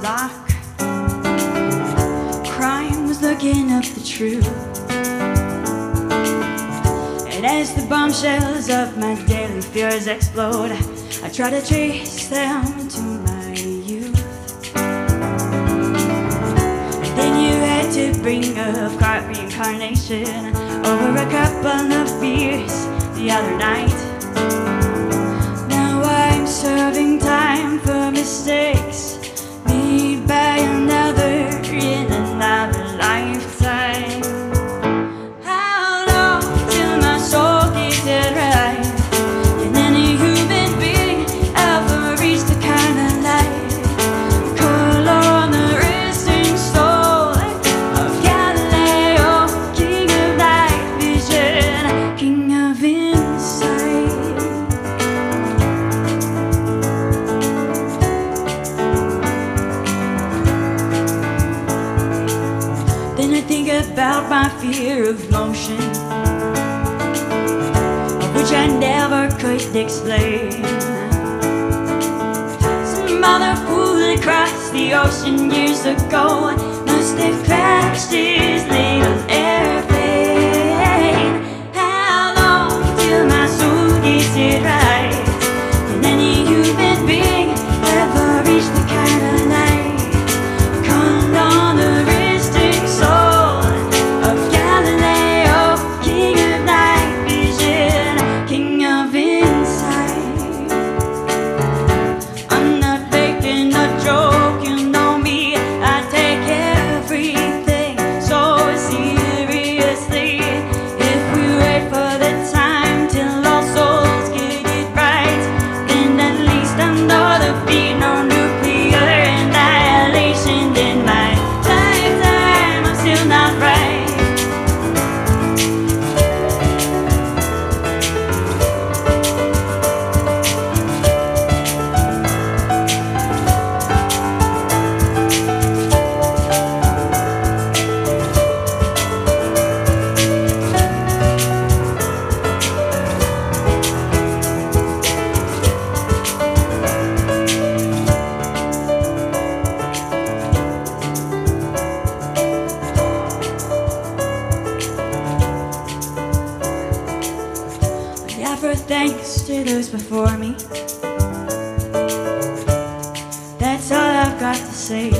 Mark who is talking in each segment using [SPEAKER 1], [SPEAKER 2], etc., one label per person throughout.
[SPEAKER 1] block. Crime's looking up the truth. And as the bombshells of my daily fears explode, I try to trace them to my youth. And then you had to bring up cart reincarnation over a couple of beers the other night. Now I'm serving time for fear of motion, of which I never could explain. Some other fool across the ocean years ago must have crashed his little. ever thanks to those before me. That's all I've got to say.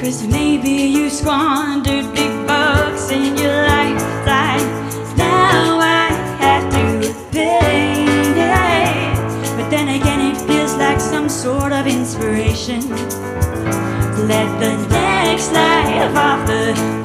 [SPEAKER 1] Cause maybe you squandered big bucks in your lifetime. Now I have to pay. But then again, it feels like some sort of inspiration. Let the next life offer